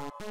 Thank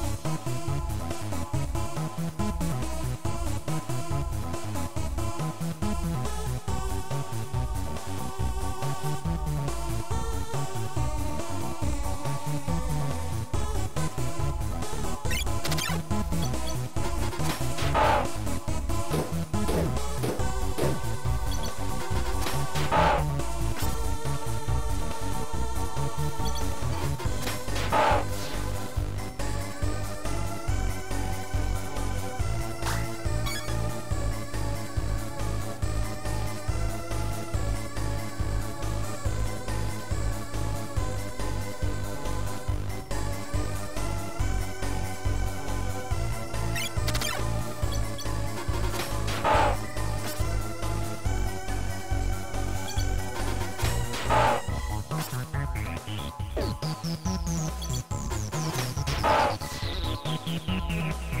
Thank you.